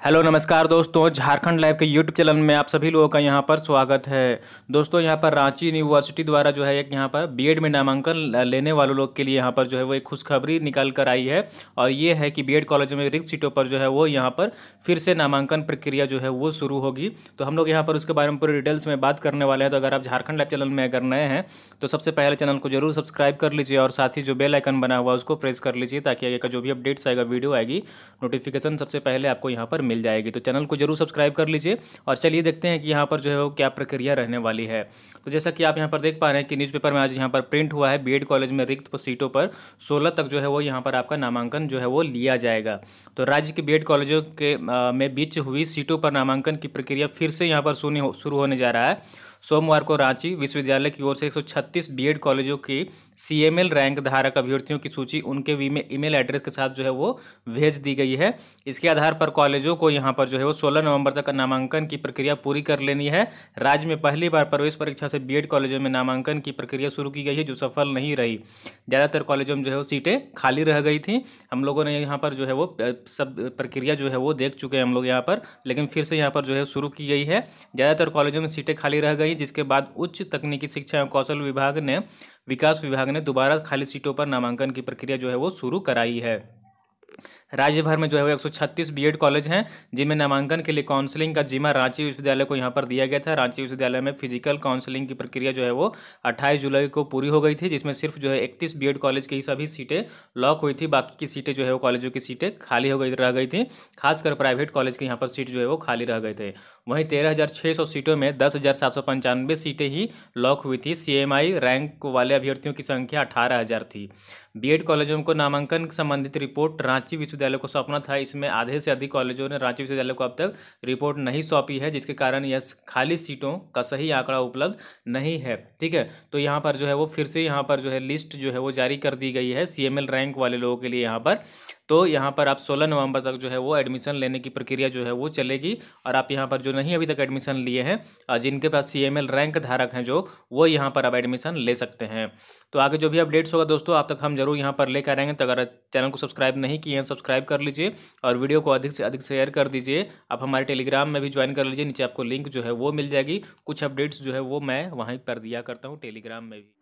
Hello, नमस्कार दोस्तों, Jharkhand live के यूट्यूब चैनल में आप सभी लोगों का यहाँ पर स्वागत है। दोस्तों, यहाँ पर रांची यूनिवर्सिटी द्वारा जो है एक यहाँ पर बीएड में नामांकन लेने वालों लोग के लिए यहाँ पर जो है वो एक खुशखबरी निकाल कर आई है और ये है कि बी कॉलेज में रिक्त सीटों पर जो है वो यहाँ पर फिर से नामांकन प्रक्रिया जो है वो शुरू होगी। तो हम लोग यहाँ पर उसके बारे में पूरे डिटेल्स में बात करने वाले हैं। तो अगर आप झारखंड लाइव चैनल में अगर नए हैं तो सबसे पहले चैनल को ज़रूर सब्सक्राइब कर लीजिए और साथ ही जो बेल आइकन बना हुआ उसको प्रेस कर लीजिए ताकि आगे का जो भी अपडेट्स आएगा, वीडियो आएगी, नोटिफिकेशन सबसे पहले आपको यहाँ पर मिल जाएगी। तो चैनल को ज़रूर सब्सक्राइब कर लीजिए और चलिए देखते हैं कि यहाँ पर जो है वो क्या प्रक्रिया रहने वाली है। तो जैसा कि आप यहाँ पर देख पा रहे हैं कि न्यूज़पेपर में आज यहाँ पर प्रिंट हुआ है बी कॉलेज में रिक्त सीटों पर। सोलह तक जो है वो यहाँ पर आपका नामांकन जो है वो लिया जाएगा। तो राज्य के बी कॉलेजों के में बीच हुई सीटों पर नामांकन की प्रक्रिया फिर से यहाँ पर शुरू होने जा रहा है। सोमवार को रांची विश्वविद्यालय की ओर से 136 बीएड कॉलेजों की सीएमएल रैंक धारक अभ्यर्थियों की सूची उनके ईमेल एड्रेस के साथ जो है वो भेज दी गई है। इसके आधार पर कॉलेजों को यहाँ पर जो है वो 16 नवंबर तक नामांकन की प्रक्रिया पूरी कर लेनी है। राज्य में पहली बार प्रवेश परीक्षा से बी कॉलेजों में नामांकन की प्रक्रिया शुरू की गई है, जो सफल नहीं रही। ज़्यादातर कॉलेजों में जो है वो सीटें खाली रह गई थी। हम लोगों ने यहाँ पर जो है वो सब प्रक्रिया जो है वो देख चुके हैं हम लोग यहाँ पर, लेकिन फिर से यहाँ पर जो है शुरू की गई है। ज़्यादातर कॉलेजों में सीटें खाली रह गई जिसके बाद उच्च तकनीकी शिक्षा एवं कौशल विभाग ने, विकास विभाग ने दोबारा खाली सीटों पर नामांकन की प्रक्रिया जो है वो शुरू कराई है। राज्य भर में जो है वो एक सौ छत्तीस बी कॉलेज हैं, जिनमें नामांकन के लिए काउंसलिंग का जिम्मा रांची विश्वविद्यालय को यहाँ पर दिया गया था। रांची विश्वविद्यालय में फ़िज़िकल काउंसलिंग की प्रक्रिया जो है वो अट्ठाईस जुलाई को पूरी हो गई थी, जिसमें सिर्फ़ जो है इकतीस बी कॉलेज की सभी सीटें लॉक हुई थी, बाकी की सीटें जो है वो कॉलेजों की सीटें खाली हो गई, रह गई थी। खासकर प्राइवेट कॉलेज के यहाँ पर सीट जो है वो खाली रह गए थे। वहीं तेरह सीटों में दस सीटें ही लॉक हुई थी। सीएमआई रैंक वाले अभ्यर्थियों की संख्या अठारह थी। बी कॉलेजों को नामांकन संबंधित रिपोर्ट रांची विश्वविद्यालय को सौंपना था। इसमें आधे से अधिक कॉलेजों ने रांची विश्वविद्यालय को अब तक रिपोर्ट नहीं सौंपी है, जिसके कारण यह खाली सीटों का सही आंकड़ा उपलब्ध नहीं है। ठीक है? तो यहाँ पर जो है वो फिर से यहाँ पर जो है लिस्ट जो है वो जारी कर दी गई है सीएमएल रैंक वाले लोगों के लिए यहाँ पर। तो यहाँ पर आप 16 नवंबर तक जो है वो एडमिशन लेने की प्रक्रिया जो है वो चलेगी और आप यहाँ पर जो नहीं अभी तक एडमिशन लिए हैं जिनके पास सीएमएल रैंक धारक हैं जो, वो यहाँ पर आप एडमिशन ले सकते हैं। तो आगे जो भी अपडेट्स होगा दोस्तों, आप तक हम ज़रूर यहाँ पर लेकर आएँगे। तो अगर चैनल को सब्सक्राइब नहीं किए हैं सब्सक्राइब कर लीजिए और वीडियो को अधिक से अधिक शेयर कर दीजिए। आप हमारे टेलीग्राम में भी ज्वाइन कर लीजिए, नीचे आपको लिंक जो है वो मिल जाएगी। कुछ अपडेट्स जो है वो मैं वहीं पर दिया करता हूँ टेलीग्राम में भी।